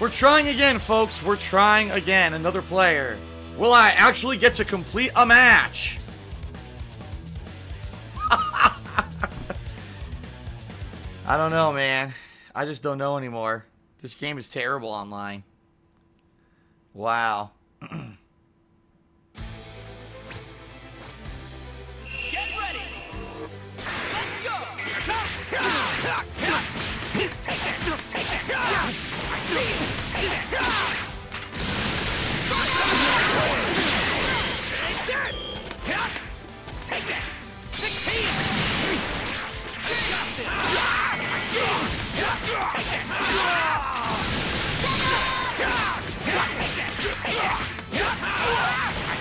We're trying again, folks. We're trying again. Another player. Will I actually get to complete a match? I don't know, man. I just don't know anymore. This game is terrible online. Wow.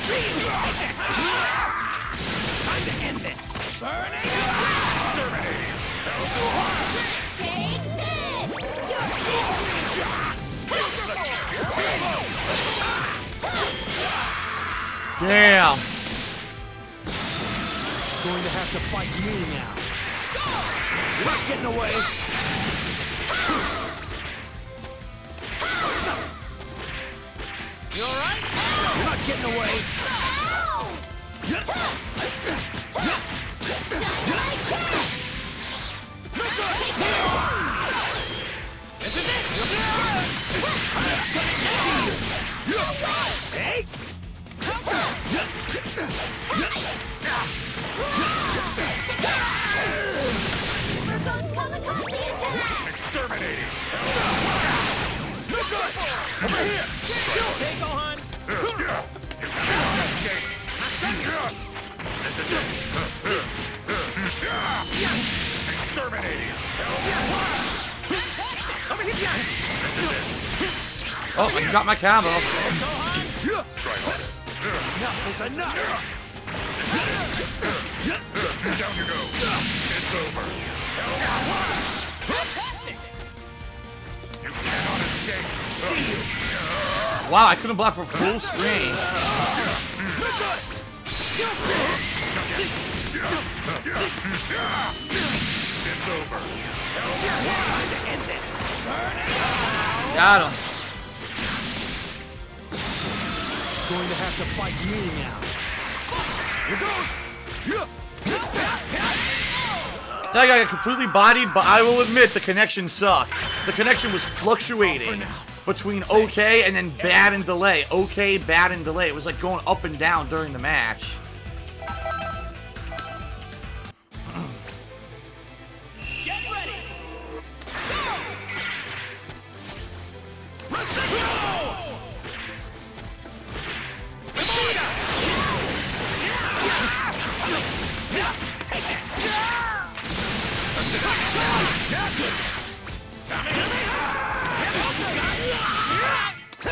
Time to end this! Burning! Exterminating! Take this! Damn. Going to have to fight me now. You're not getting away. You alright? Getting away. This is it! Hey! Here goes kamikaze attack! Exterminating! Look good! Over here! Okay, Gohan! Oh, I got my combo. Try harder! Enough is enough. Down you go! It's over! Fantastic. You cannot escape! See you! Wow, I couldn't block for full screen. It's over! Time to end this. Got him. Going to have to fight me now. That guy got completely bodied, but I will admit the connection sucked. The connection was fluctuating between okay and then bad and delay. Okay, bad and delay. It was like going up and down during the match.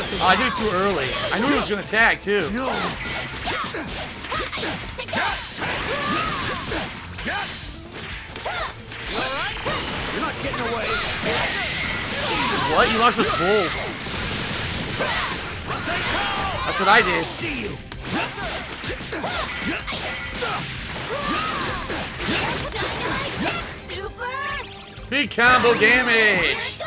attack! Nailed! Oh, I did it too early. I knew he was gonna tag too. No. You're not getting away. What? You launched us both. That's what I did. See you. Big combo damage.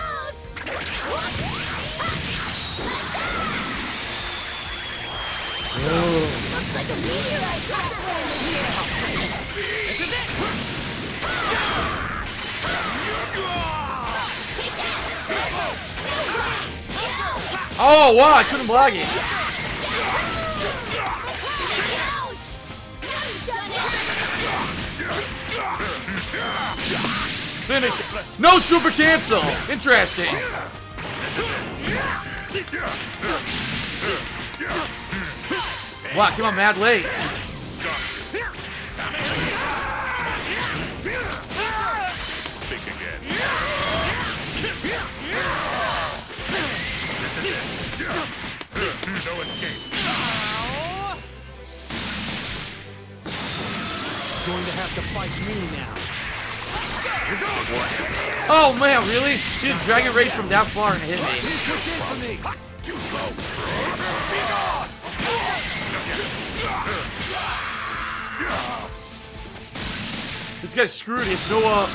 Looks like a meteorite crash landed here! This is it! Oh wow, I couldn't block it. Ouch! Now you've done it! Finish. No super cancel. Interesting. Wow, came on mad late. Think again. This is it. No escape. Going to have to fight me now. Oh man, really? He did Dragon Rage from that far and hit me. Please switch in for me. Too slow. This guy's screwed. He has no uh,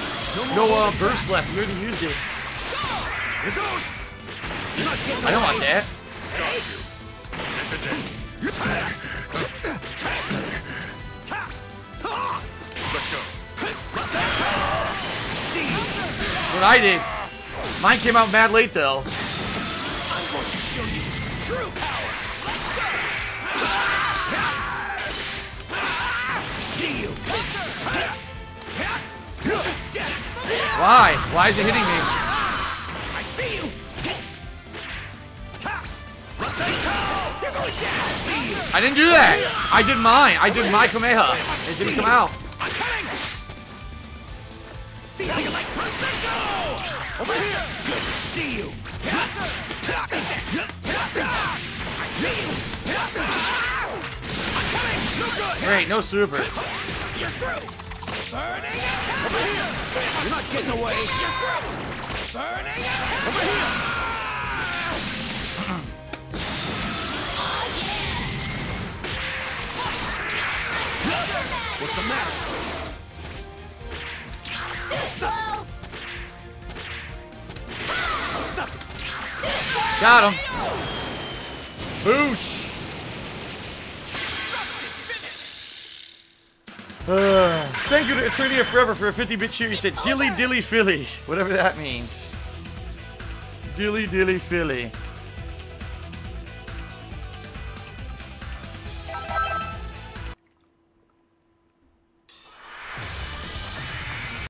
no uh, burst left. He already used it. I don't want that. Let's go. What I did. Mine came out mad late though. I'm going to show you true power. Let's go. See you. Why? Why is it hitting me? I see you. Rasenko! You're going down. See you. I didn't do that. I did mine. I did my Kameha. It didn't come out. I'm coming. See how you like Rasenko! Over here. Good. See you. I see you. I'm coming. No good. Great, no super. You're through! Burning attack! Over here! You're not getting away! You're through! Burning attack! Over here! What's the matter? Too slow! It's nothing. Got him. Boosh. Uh, thank you to Eternia Forever for a 50-bit cheer. He said, dilly dilly Philly. Whatever that means. Dilly dilly Philly.